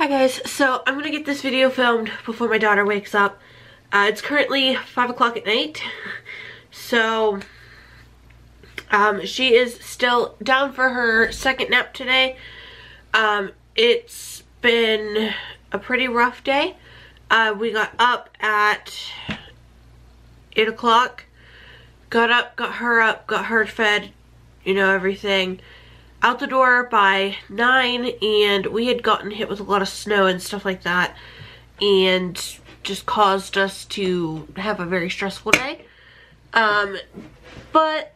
Hi guys, so I'm gonna get this video filmed before my daughter wakes up. Uh, it's currently 5 o'clock at night, so um, she is still down for her second nap today. Um, it's been a pretty rough day. Uh, we got up at 8 o'clock, got up, got her up, got her fed, you know, everything out the door by 9 and we had gotten hit with a lot of snow and stuff like that and just caused us to have a very stressful day. Um, but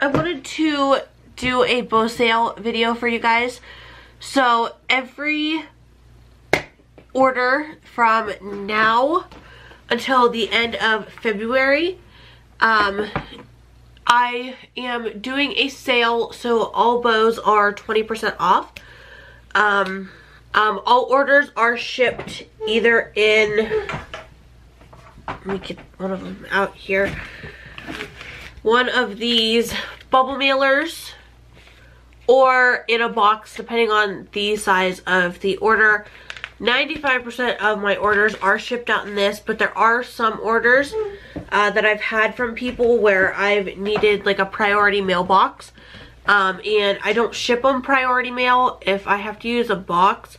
I wanted to do a bow sale video for you guys. So every order from now until the end of February um, I am doing a sale, so all bows are 20% off. Um, um, all orders are shipped either in, let me get one of them out here, one of these bubble mailers or in a box depending on the size of the order. 95% of my orders are shipped out in this, but there are some orders uh, that I've had from people where I've needed like a priority mailbox. Um, and I don't ship them priority mail. If I have to use a box,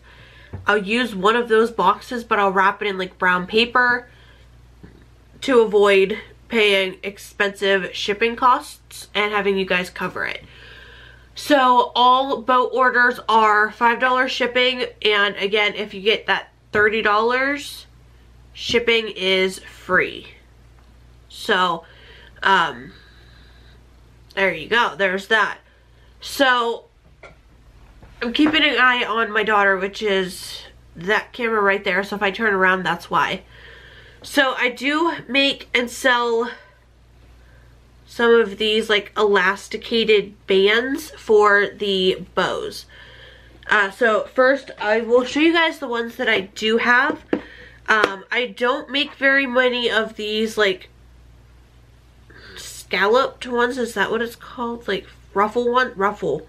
I'll use one of those boxes, but I'll wrap it in like brown paper to avoid paying expensive shipping costs and having you guys cover it. So all boat orders are $5 shipping and again if you get that $30 shipping is free. So um there you go. There's that. So I'm keeping an eye on my daughter which is that camera right there. So if I turn around that's why. So I do make and sell some of these like elasticated bands for the bows. Uh, so first I will show you guys the ones that I do have. Um, I don't make very many of these like scalloped ones. Is that what it's called? Like ruffle one? Ruffle.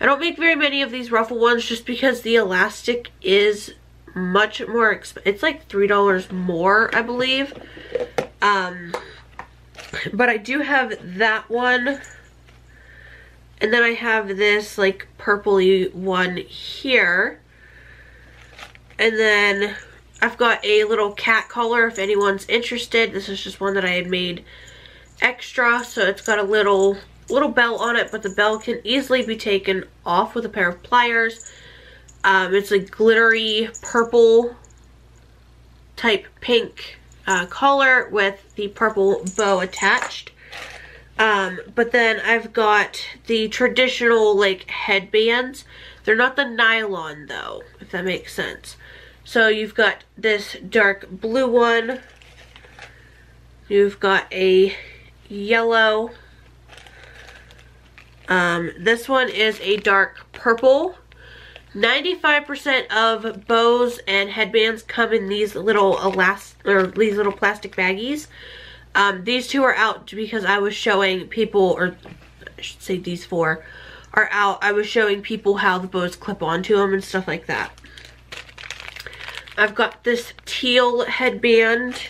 I don't make very many of these ruffle ones just because the elastic is much more expensive. It's like $3 more, I believe. Um, but I do have that one. And then I have this like purpley one here. And then I've got a little cat collar if anyone's interested. This is just one that I had made extra. So it's got a little little bell on it, but the bell can easily be taken off with a pair of pliers. Um, it's a glittery purple type pink uh, collar with the purple bow attached. Um, but then I've got the traditional like headbands. They're not the nylon though, if that makes sense. So you've got this dark blue one. You've got a yellow. Um, this one is a dark purple. 95% of bows and headbands come in these little elastic or these little plastic baggies. Um, these two are out because I was showing people, or I should say these four are out. I was showing people how the bows clip onto them and stuff like that. I've got this teal headband,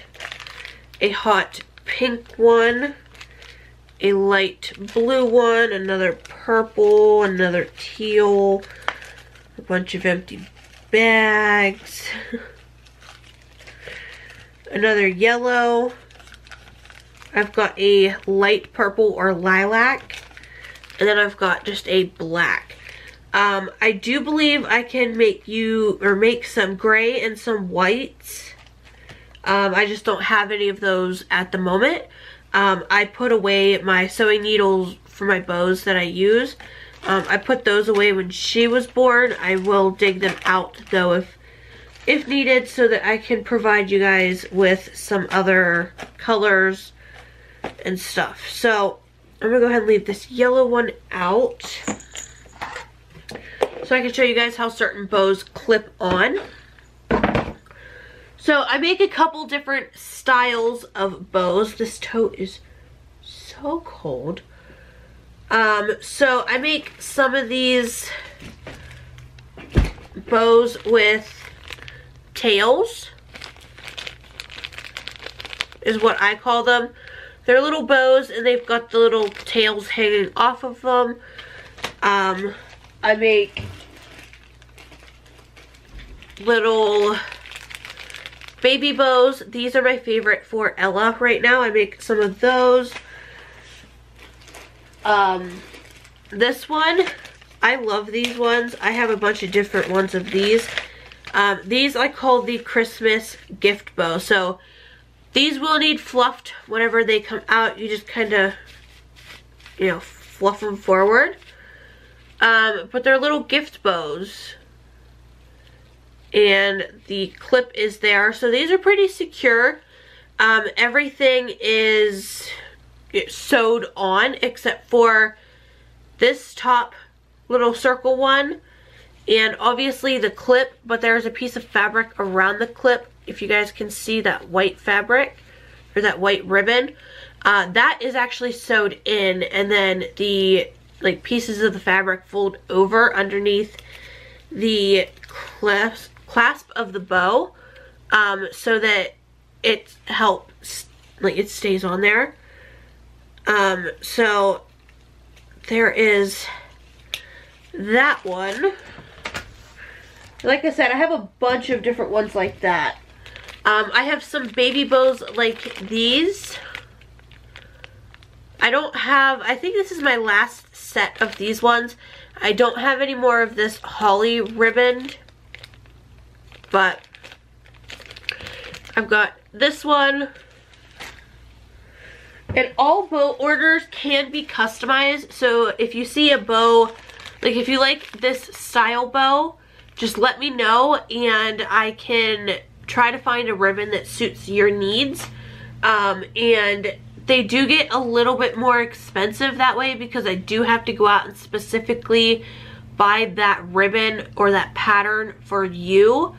a hot pink one, a light blue one, another purple, another teal, a bunch of empty bags, another yellow, I've got a light purple or lilac, and then I've got just a black. Um, I do believe I can make you, or make some gray and some whites. Um, I just don't have any of those at the moment. Um, I put away my sewing needles for my bows that I use. Um, I put those away when she was born. I will dig them out though if if needed so that I can provide you guys with some other colors and stuff. So I'm gonna go ahead and leave this yellow one out so I can show you guys how certain bows clip on. So I make a couple different styles of bows. This tote is so cold. Um, so I make some of these bows with tails is what I call them. They're little bows and they've got the little tails hanging off of them. Um, I make little baby bows. These are my favorite for Ella right now. I make some of those. Um, this one, I love these ones. I have a bunch of different ones of these. Um, these I call the Christmas gift bow. So these will need fluffed whenever they come out. You just kind of, you know, fluff them forward. Um, but they're little gift bows. And the clip is there. So these are pretty secure. Um, everything is sewed on except for this top little circle one. And obviously the clip but there's a piece of fabric around the clip if you guys can see that white fabric or that white ribbon. Uh, that is actually sewed in and then the like pieces of the fabric fold over underneath the clasp, clasp of the bow um, so that it helps like it stays on there um, so there is that one. Like I said, I have a bunch of different ones like that. Um, I have some baby bows like these. I don't have, I think this is my last set of these ones. I don't have any more of this holly ribbon, but I've got this one, and all bow orders can be customized. So if you see a bow, like if you like this style bow, just let me know and I can try to find a ribbon that suits your needs. Um, and they do get a little bit more expensive that way because I do have to go out and specifically buy that ribbon or that pattern for you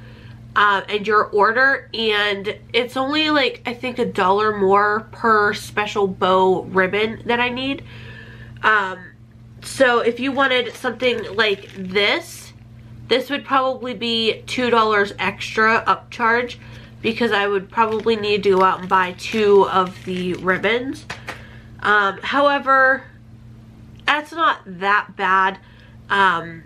uh, and your order and it's only like I think a dollar more per special bow ribbon that I need. Um, so if you wanted something like this this would probably be two dollars extra upcharge because I would probably need to go out and buy two of the ribbons. Um, however that's not that bad. Um,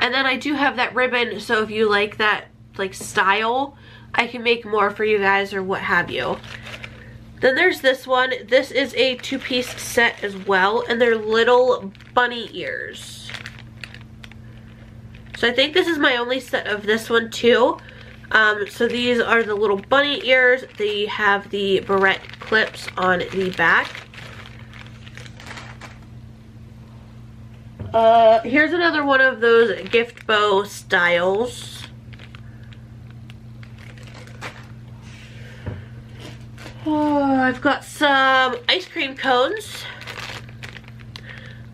and then I do have that ribbon so if you like that like style, I can make more for you guys or what have you. Then there's this one. This is a two-piece set as well, and they're little bunny ears. So I think this is my only set of this one too. Um, so these are the little bunny ears. They have the barrette clips on the back. Uh, here's another one of those gift bow styles. Oh, I've got some ice cream cones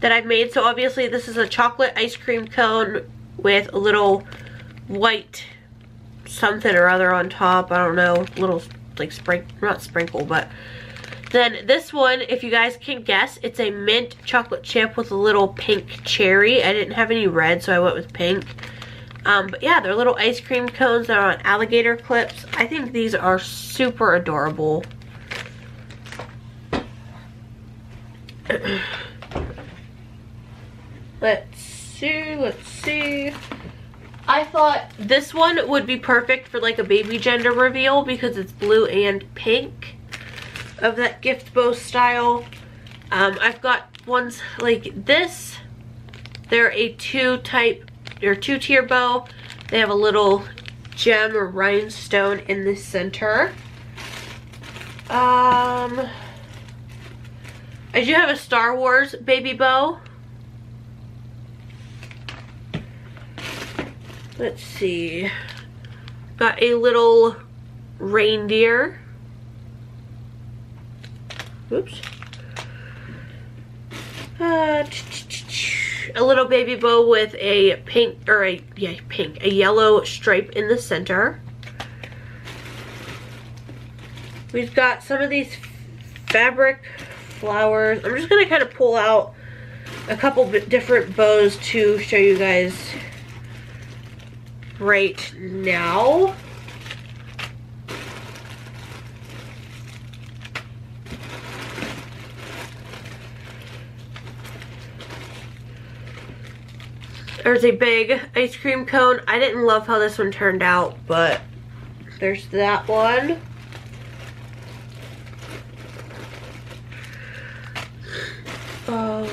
that I've made. So obviously this is a chocolate ice cream cone with a little white something or other on top. I don't know, little like sprinkle, not sprinkle, but then this one, if you guys can guess, it's a mint chocolate chip with a little pink cherry. I didn't have any red, so I went with pink. Um, but yeah, they're little ice cream cones. They're on alligator clips. I think these are super adorable. Let's see, let's see. I thought this one would be perfect for like a baby gender reveal because it's blue and pink of that gift bow style. Um, I've got ones like this. They're a two type, they're two tier bow. They have a little gem or rhinestone in the center. Um, I do have a Star Wars baby bow. Let's see. Got a little reindeer. Oops. Uh, a little baby bow with a pink, or a, yeah, pink, a yellow stripe in the center. We've got some of these fabric flowers. I'm just going to kind of pull out a couple different bows to show you guys right now. There's a big ice cream cone. I didn't love how this one turned out, but there's that one. Bear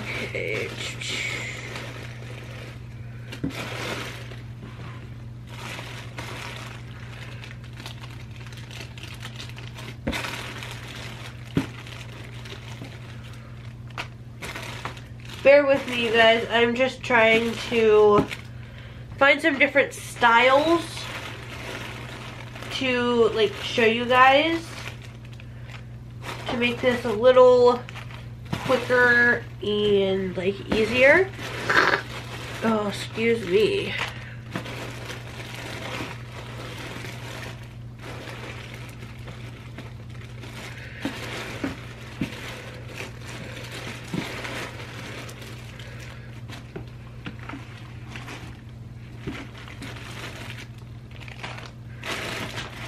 with me you guys. I'm just trying to find some different styles to like show you guys to make this a little quicker and like easier. Oh, excuse me.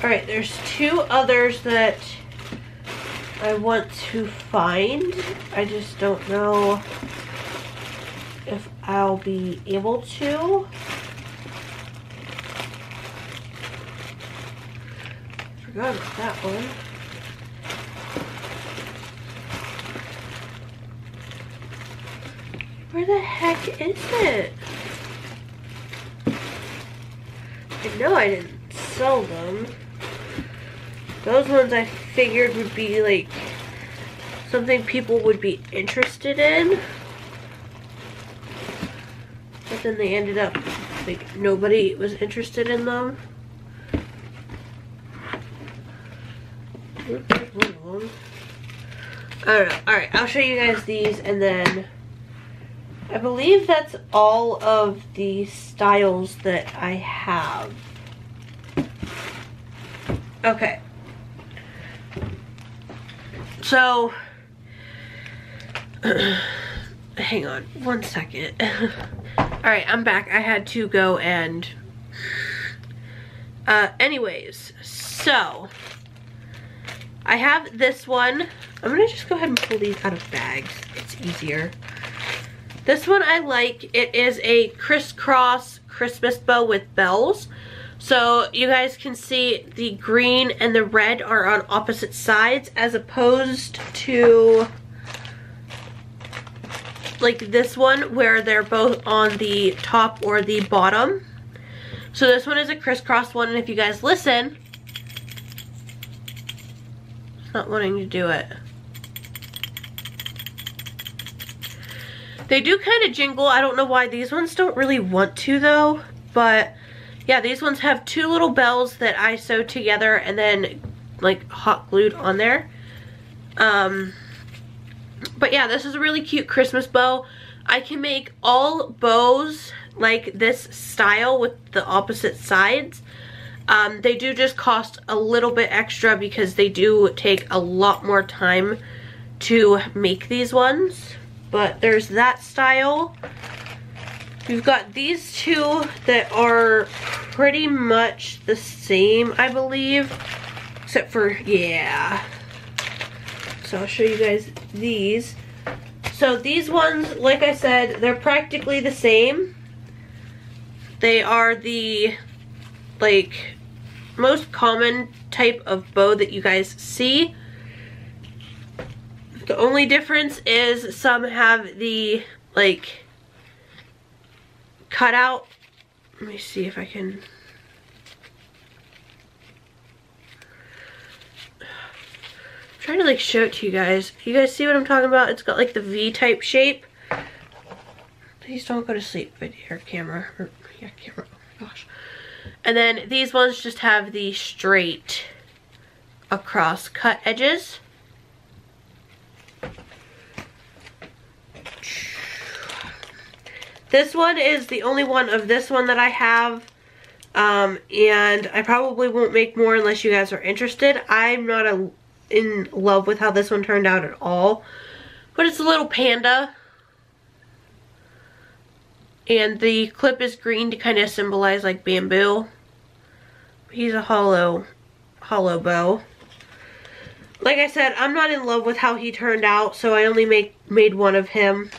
Alright, there's two others that I want to find. I just don't know if I'll be able to. Forgot about that one. Where the heck is it? I know I didn't sell them. Those ones I figured would be like something people would be interested in. But then they ended up like nobody was interested in them. I don't know. Alright, I'll show you guys these and then I believe that's all of the styles that I have. Okay. So, hang on one second. All right, I'm back. I had to go and, uh, anyways, so I have this one. I'm gonna just go ahead and pull these out of bags. It's easier. This one I like. It is a crisscross Christmas bow with bells. So you guys can see the green and the red are on opposite sides as opposed to like this one where they're both on the top or the bottom. So this one is a crisscross one and if you guys listen, it's not wanting to do it. They do kind of jingle. I don't know why these ones don't really want to though, but yeah, these ones have two little bells that I sewed together and then like hot glued on there. Um, but yeah, this is a really cute Christmas bow. I can make all bows like this style with the opposite sides. Um, they do just cost a little bit extra because they do take a lot more time to make these ones. But there's that style. We've got these two that are pretty much the same, I believe. Except for, yeah. So I'll show you guys these. So these ones, like I said, they're practically the same. They are the, like, most common type of bow that you guys see. The only difference is some have the, like, cut out. Let me see if I can. I'm trying to like show it to you guys. You guys see what I'm talking about? It's got like the V type shape. Please don't go to sleep, video camera. Or, yeah, camera. Oh my gosh. And then these ones just have the straight across cut edges. This one is the only one of this one that I have. Um, and I probably won't make more unless you guys are interested. I'm not a, in love with how this one turned out at all. But it's a little panda. And the clip is green to kind of symbolize like bamboo. He's a hollow, hollow bow. Like I said, I'm not in love with how he turned out, so I only make made one of him.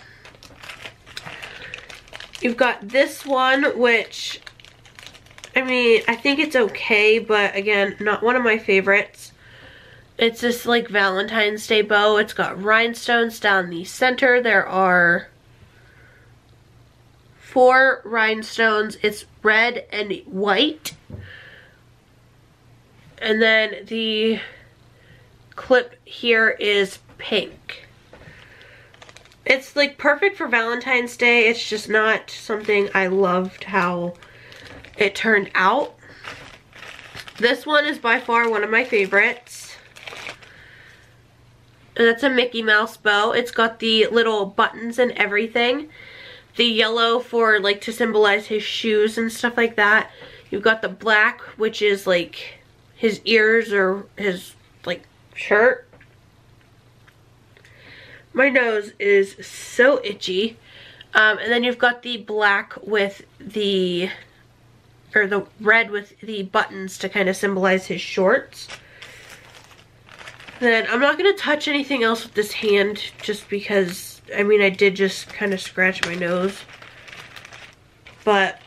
You've got this one, which, I mean, I think it's okay, but again, not one of my favorites. It's this like Valentine's Day bow. It's got rhinestones down the center. There are four rhinestones. It's red and white. And then the clip here is pink. It's like perfect for Valentine's Day. It's just not something I loved how it turned out. This one is by far one of my favorites. And that's a Mickey Mouse bow. It's got the little buttons and everything. The yellow for like to symbolize his shoes and stuff like that. You've got the black, which is like his ears or his like shirt. My nose is so itchy. Um, and then you've got the black with the, or the red with the buttons to kind of symbolize his shorts. Then I'm not going to touch anything else with this hand just because, I mean, I did just kind of scratch my nose. But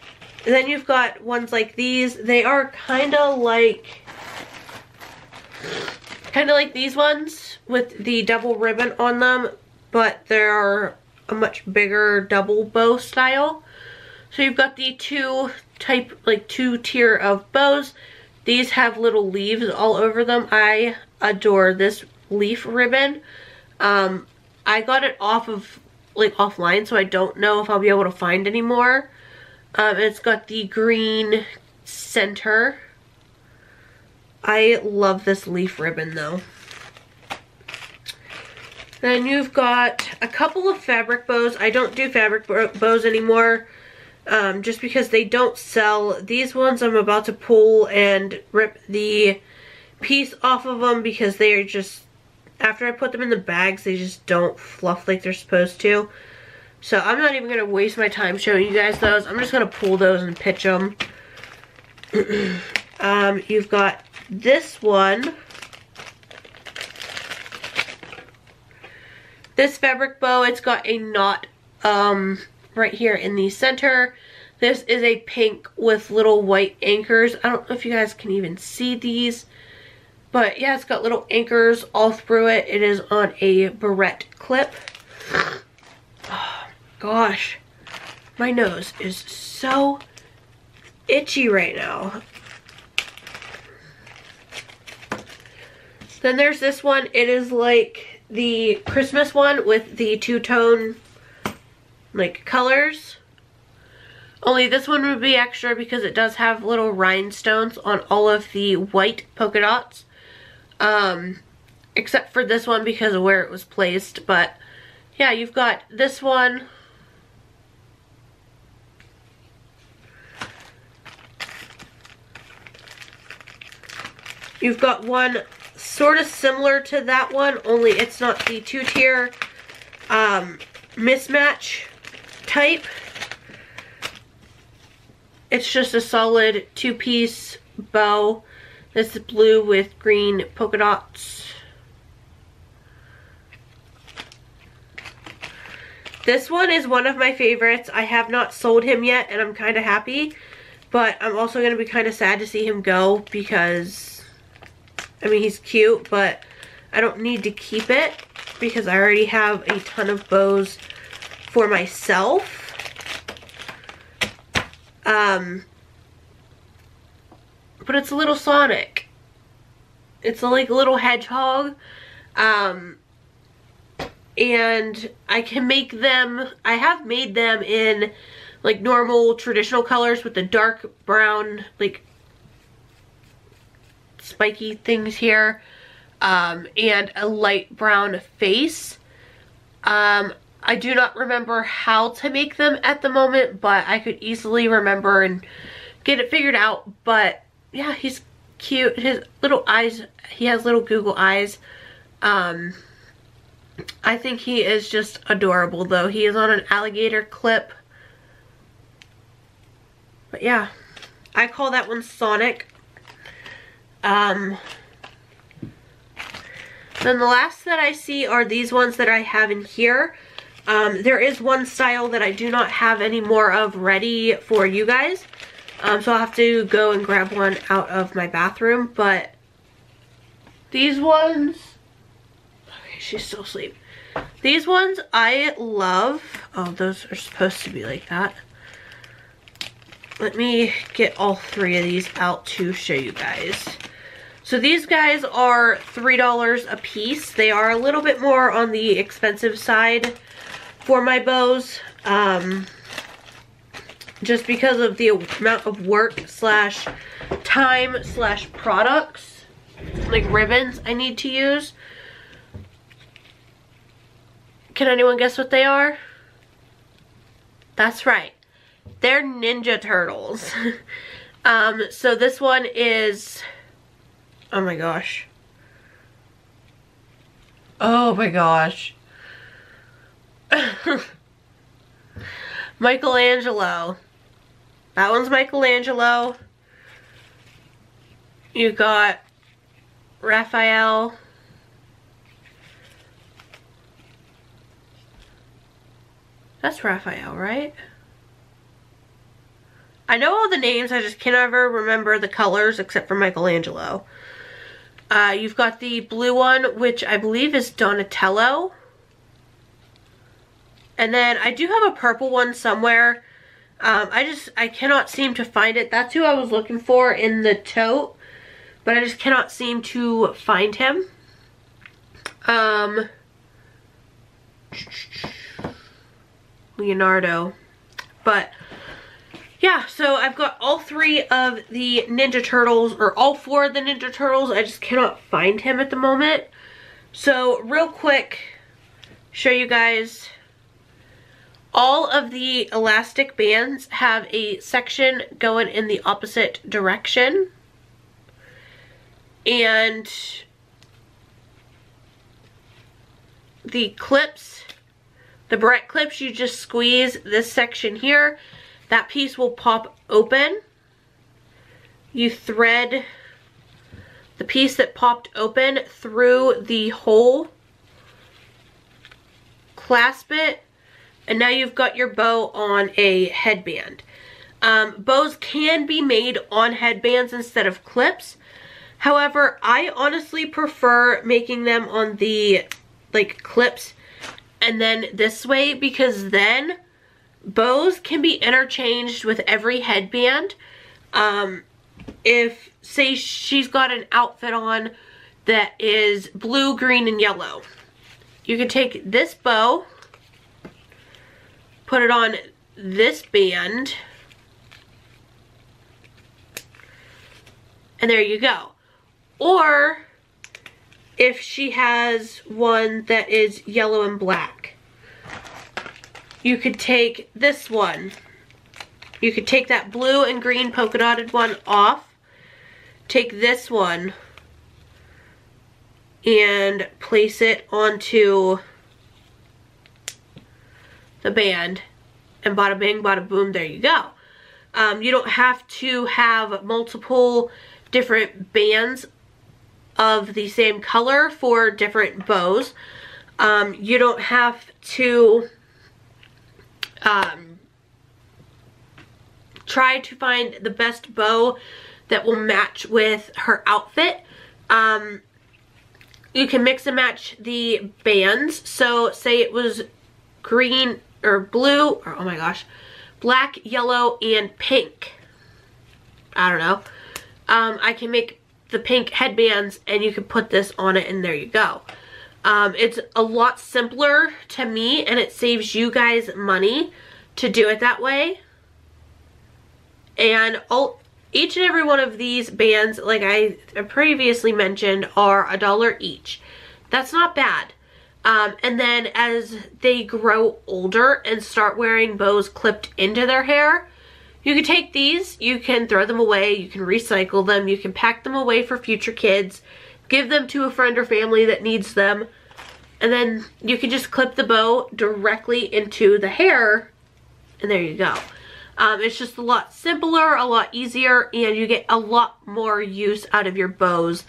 then you've got ones like these. They are kind of like Kind of like these ones with the double ribbon on them, but they're a much bigger double bow style. So you've got the two type, like two tier of bows. These have little leaves all over them. I adore this leaf ribbon. Um, I got it off of, like offline, so I don't know if I'll be able to find anymore. Um, it's got the green center I love this leaf ribbon though. Then you've got a couple of fabric bows. I don't do fabric bows anymore um, just because they don't sell. These ones I'm about to pull and rip the piece off of them because they are just, after I put them in the bags, they just don't fluff like they're supposed to. So I'm not even going to waste my time showing you guys those. I'm just going to pull those and pitch them. um, you've got this one, this fabric bow, it's got a knot um, right here in the center. This is a pink with little white anchors. I don't know if you guys can even see these. But yeah, it's got little anchors all through it. It is on a barrette clip. Oh, gosh. My nose is so itchy right now. Then there's this one. It is like the Christmas one with the two-tone like colors. Only this one would be extra because it does have little rhinestones on all of the white polka dots. Um, except for this one because of where it was placed. But yeah, you've got this one. You've got one sort of similar to that one, only it's not the two-tier um, mismatch type. It's just a solid two-piece bow. This is blue with green polka dots. This one is one of my favorites. I have not sold him yet and I'm kind of happy. But I'm also going to be kind of sad to see him go because I mean, he's cute, but I don't need to keep it because I already have a ton of bows for myself. Um, but it's a little Sonic. It's a, like a little hedgehog. Um, and I can make them, I have made them in like normal traditional colors with the dark brown, like spiky things here um, and a light brown face. Um, I do not remember how to make them at the moment, but I could easily remember and get it figured out. But yeah, he's cute. His little eyes, he has little Google eyes. Um, I think he is just adorable though. He is on an alligator clip. But yeah, I call that one Sonic. Um, then the last that I see are these ones that I have in here. Um, there is one style that I do not have any more of ready for you guys. Um, so I'll have to go and grab one out of my bathroom. But these ones, okay, she's still asleep. These ones I love. Oh, those are supposed to be like that. Let me get all three of these out to show you guys. So these guys are $3 a piece. They are a little bit more on the expensive side for my bows. Um, just because of the amount of work slash time slash products, like ribbons I need to use. Can anyone guess what they are? That's right. They're Ninja Turtles. um, so this one is, oh my gosh. Oh my gosh. Michelangelo. That one's Michelangelo. You got Raphael. That's Raphael, right? I know all the names, I just can never remember the colors except for Michelangelo. Uh, you've got the blue one, which I believe is Donatello. And then I do have a purple one somewhere. Um, I just, I cannot seem to find it. That's who I was looking for in the tote. But I just cannot seem to find him. Um, Leonardo. But yeah, so I've got all three of the Ninja Turtles, or all four of the Ninja Turtles. I just cannot find him at the moment. So real quick, show you guys all of the elastic bands have a section going in the opposite direction. And the clips the Barrette clips, you just squeeze this section here. That piece will pop open. You thread the piece that popped open through the hole. Clasp it. And now you've got your bow on a headband. Um, bows can be made on headbands instead of clips. However, I honestly prefer making them on the like clips and then this way because then bows can be interchanged with every headband. Um, if, say, she's got an outfit on that is blue, green, and yellow, you can take this bow, put it on this band, and there you go. Or if she has one that is yellow and black. You could take this one. You could take that blue and green polka dotted one off. Take this one and place it onto the band and bada bing bada boom there you go um, you don't have to have multiple different bands of the same color for different bows. Um, you don't have to um, try to find the best bow that will match with her outfit. Um, you can mix and match the bands. So say it was green or blue, or oh my gosh, black, yellow, and pink. I don't know. Um, I can make the pink headbands and you can put this on it and there you go. Um, it's a lot simpler to me and it saves you guys money to do it that way. And all, each and every one of these bands, like I previously mentioned, are a dollar each. That's not bad. Um, and then as they grow older and start wearing bows clipped into their hair, you can take these, you can throw them away, you can recycle them, you can pack them away for future kids, give them to a friend or family that needs them, and then you can just clip the bow directly into the hair, and there you go. Um, it's just a lot simpler, a lot easier, and you get a lot more use out of your bows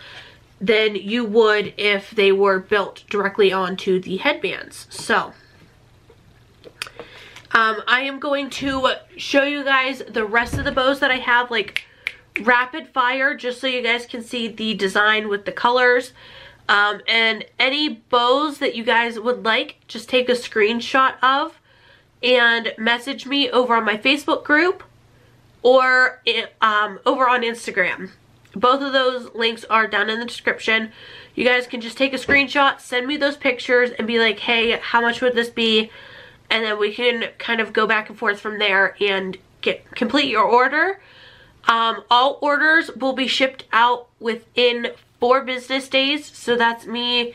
than you would if they were built directly onto the headbands. So, um, I am going to show you guys the rest of the bows that I have, like rapid fire, just so you guys can see the design with the colors. Um, and any bows that you guys would like, just take a screenshot of and message me over on my Facebook group or um, over on Instagram. Both of those links are down in the description. You guys can just take a screenshot, send me those pictures, and be like, hey, how much would this be? And then we can kind of go back and forth from there and get complete your order. Um, all orders will be shipped out within four business days. So that's me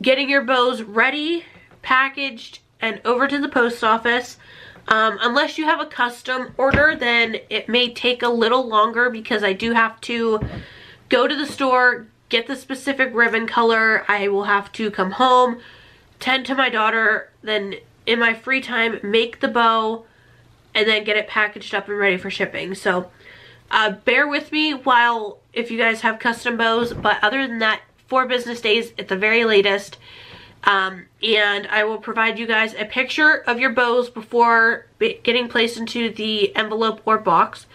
getting your bows ready, packaged, and over to the post office. Um, unless you have a custom order, then it may take a little longer because I do have to go to the store, get the specific ribbon color. I will have to come home, tend to my daughter, then in my free time, make the bow, and then get it packaged up and ready for shipping. So uh, bear with me while if you guys have custom bows, but other than that, four business days at the very latest. Um, and I will provide you guys a picture of your bows before getting placed into the envelope or box.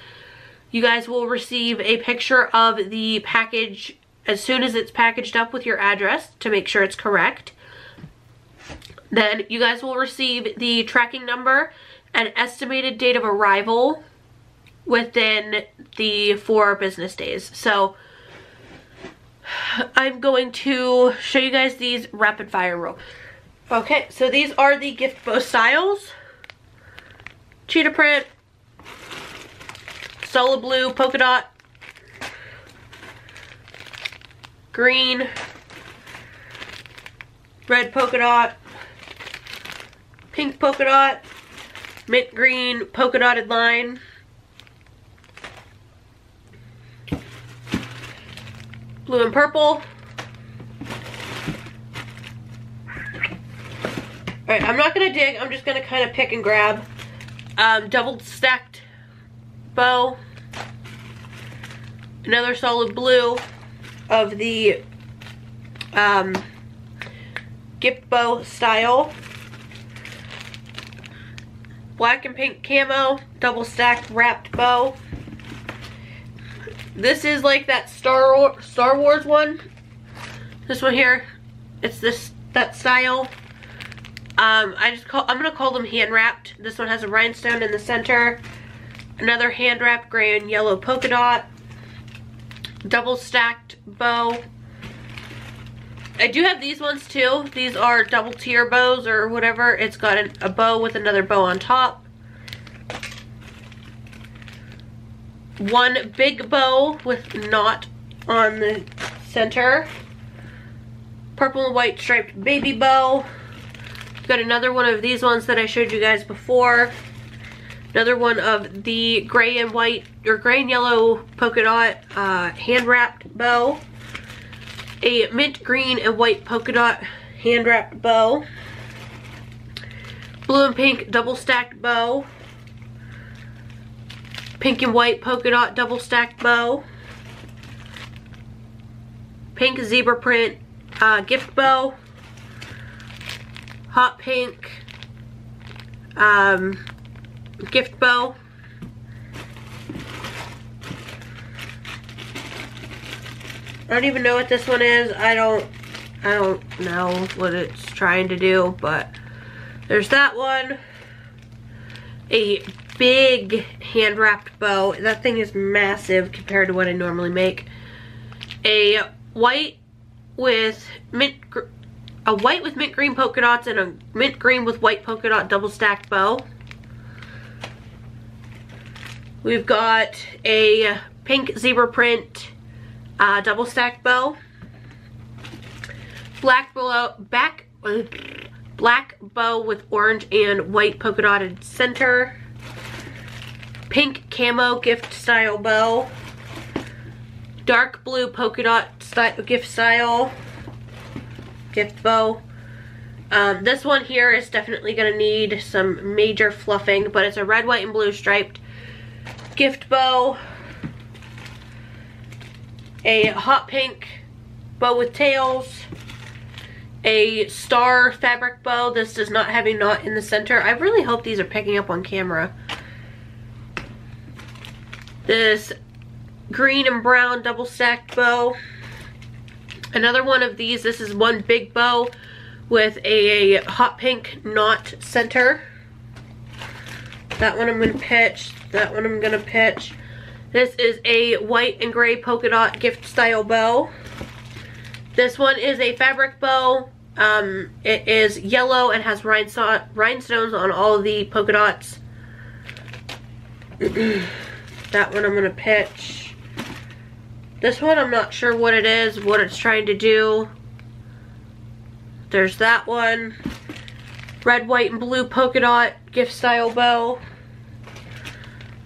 You guys will receive a picture of the package as soon as it's packaged up with your address to make sure it's correct. Then you guys will receive the tracking number and estimated date of arrival within the four business days. So I'm going to show you guys these rapid fire roll. Okay, so these are the gift bow styles. Cheetah print, solid blue, polka dot, green, red polka dot, pink polka dot, mint green polka dotted line, blue and purple. Alright, I'm not to dig. I'm just to kind of pick and grab. Um, double stacked bow. Another solid blue of the um, bow style. Black and pink camo, double stacked wrapped bow. This is like that Star War Star Wars one. This one here. It's this that style. Um, I just call I'm gonna call them hand wrapped. This one has a rhinestone in the center. Another hand wrapped gray and yellow polka dot. Double stacked bow. I do have these ones too. These are double tier bows or whatever. It's got an, a bow with another bow on top. One big bow with knot on the center. Purple and white striped baby bow. Got another one of these ones that I showed you guys before. Another one of the gray and white, or gray and yellow polka dot uh, hand wrapped bow. A mint green and white polka dot hand wrapped bow. Blue and pink double stacked bow pink and white polka dot double stacked bow, pink zebra print uh, gift bow, hot pink um, gift bow, I don't even know what this one is. I don't I don't know what it's trying to do, but there's that one. A big hand wrapped bow. That thing is massive compared to what I normally make. A white with mint, a white with mint green polka dots and a mint green with white polka dot double stacked bow. We've got a pink zebra print uh, double stacked bow. Black below, back, black bow with orange and white polka dotted center pink camo gift style bow, dark blue polka dot style, gift style gift bow. Um, this one here is definitely going to need some major fluffing, but it's a red, white, and blue striped gift bow, a hot pink bow with tails, a star fabric bow. This does not have a knot in the center. I really hope these are picking up on camera. This green and brown double stacked bow. Another one of these, this is one big bow with a hot pink knot center. That one I'm gonna pitch. That one I'm gonna pitch. This is a white and gray polka dot gift style bow. This one is a fabric bow. Um, it is yellow and has rhinestones on all the polka dots. that one I'm gonna pitch. This one I'm not sure what it is, what it's trying to do. There's that one. Red, white, and blue polka dot gift style bow.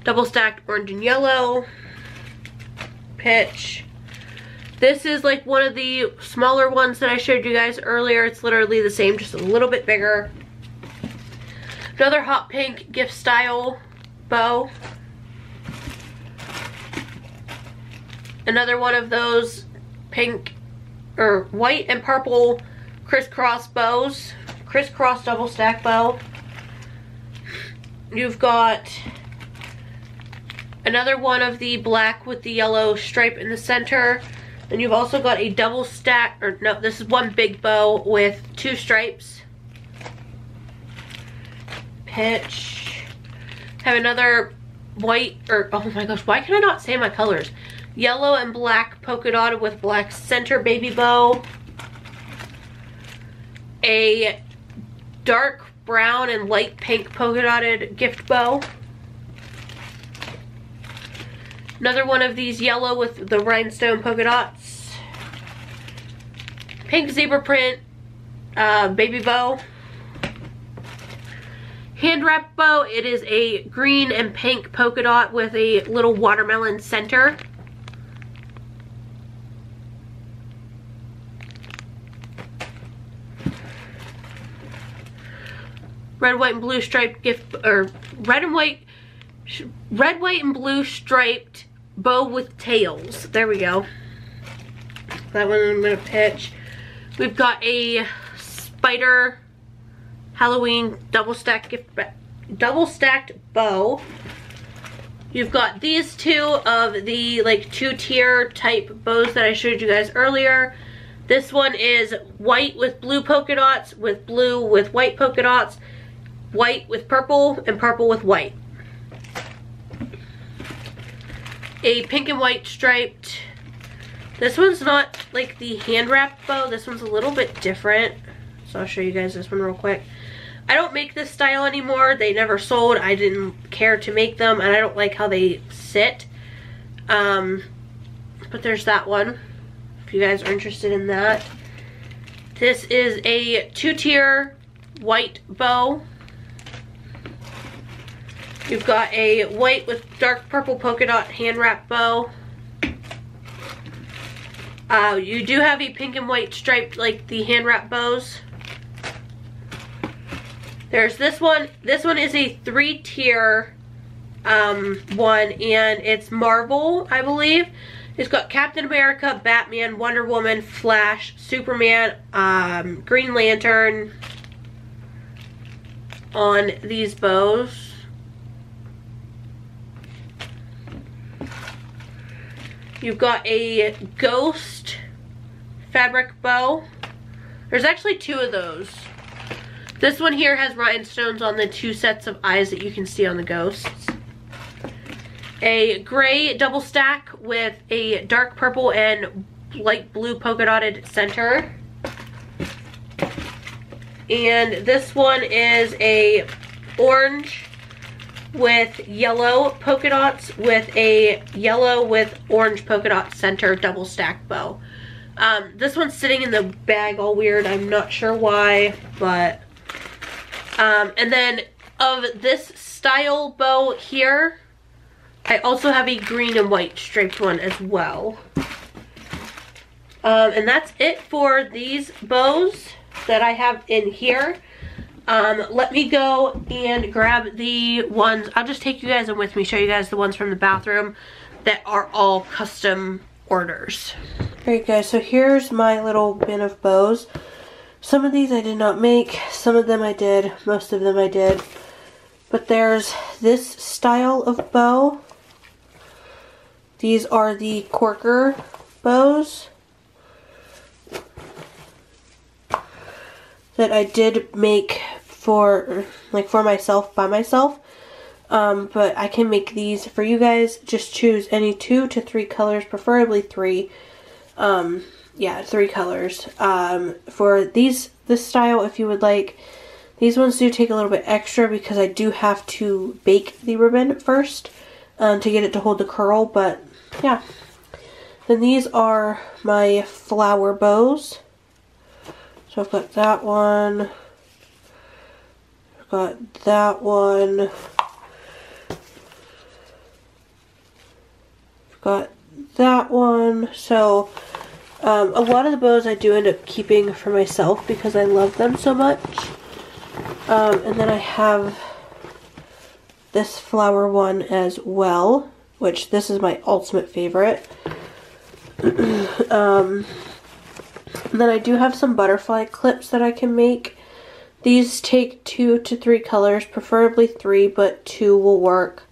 Double stacked orange and yellow. Pitch. This is like one of the smaller ones that I showed you guys earlier. It's literally the same, just a little bit bigger. Another hot pink gift style bow. Another one of those pink or white and purple crisscross bows. Crisscross double stack bow. You've got another one of the black with the yellow stripe in the center. And you've also got a double stack, or no, this is one big bow with two stripes. Pitch. Have another white, or oh my gosh, why can I not say my colors? Yellow and black polka dotted with black center baby bow. A dark brown and light pink polka dotted gift bow. Another one of these yellow with the rhinestone polka dots. Pink zebra print uh, baby bow. Hand wrap bow, it is a green and pink polka dot with a little watermelon center. Red, white, and blue striped gift, or red and white red, white, and blue striped bow with tails. There we go. That one I'm to pitch. We've got a spider Halloween double stacked gift double stacked bow. You've got these two of the like two tier type bows that I showed you guys earlier. This one is white with blue polka dots, with blue with white polka dots, white with purple, and purple with white. a pink and white striped. This one's not like the hand wrap bow. This one's a little bit different. So I'll show you guys this one real quick. I don't make this style anymore. They never sold. I didn't care to make them and I don't like how they sit. Um, but there's that one if you guys are interested in that. This is a two-tier white bow. You've got a white with dark purple polka dot hand wrap bow. Uh, you do have a pink and white striped like the hand wrap bows. There's this one. This one is a three tier um, one and it's Marvel, I believe. It's got Captain America, Batman, Wonder Woman, Flash, Superman, um, Green Lantern on these bows. You've got a ghost fabric bow. There's actually two of those. This one here has rhinestones on the two sets of eyes that you can see on the ghosts. A gray double stack with a dark purple and light blue polka dotted center. And this one is a orange with yellow polka dots with a yellow with orange polka dot center double stack bow. Um, this one's sitting in the bag all weird. I'm not sure why, but... Um, and then of this style bow here, I also have a green and white striped one as well. Um, and that's it for these bows that I have in here. Um, let me go and grab the ones. I'll just take you guys in with me, show you guys the ones from the bathroom that are all custom orders. Alright guys, so here's my little bin of bows. Some of these I did not make, some of them I did, most of them I did. But there's this style of bow. These are the Corker bows. That I did make for, like for myself, by myself. Um, but I can make these for you guys. Just choose any two to three colors, preferably three. Um, yeah, three colors. Um, for these, this style, if you would like, these ones do take a little bit extra because I do have to bake the ribbon first um, to get it to hold the curl, but yeah. Then these are my flower bows. So I've got that one. Got that one. Got that one. So um, a lot of the bows I do end up keeping for myself because I love them so much. Um, and then I have this flower one as well, which this is my ultimate favorite. um, then I do have some butterfly clips that I can make. These take two to three colors, preferably three, but two will work.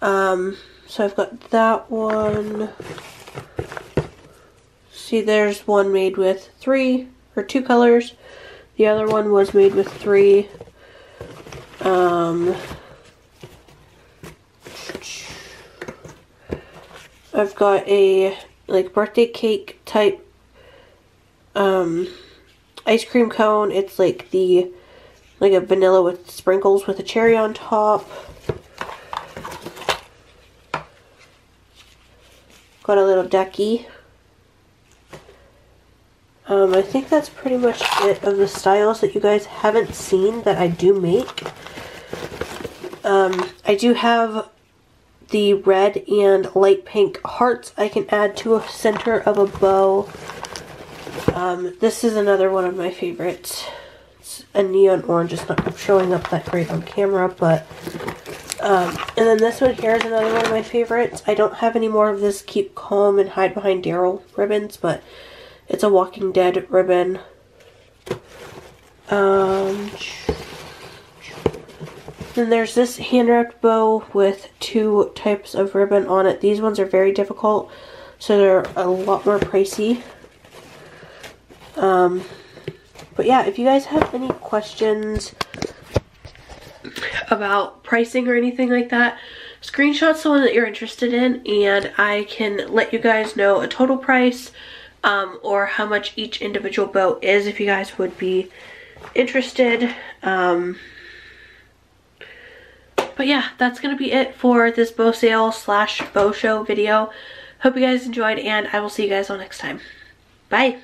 Um, so I've got that one. See, there's one made with three or two colors. The other one was made with three. Um, I've got a like birthday cake type um, ice cream cone. It's like the like a vanilla with sprinkles with a cherry on top. Got a little ducky. Um, I think that's pretty much it of the styles that you guys haven't seen that I do make. Um, I do have the red and light pink hearts I can add to a center of a bow. Um, this is another one of my favorites. It's a neon orange. It's not showing up that great on camera, but... Um, and then this one here is another one of my favorites. I don't have any more of this Keep Calm and Hide Behind Daryl ribbons, but it's a Walking Dead ribbon. Um, then there's this hand wrapped bow with two types of ribbon on it. These ones are very difficult, so they're a lot more pricey. Um, but yeah, if you guys have any questions about pricing or anything like that, screenshot someone that you're interested in and I can let you guys know a total price um, or how much each individual bow is if you guys would be interested. Um, but yeah, that's going to be it for this bow sale slash bow show video. Hope you guys enjoyed and I will see you guys all next time. Bye!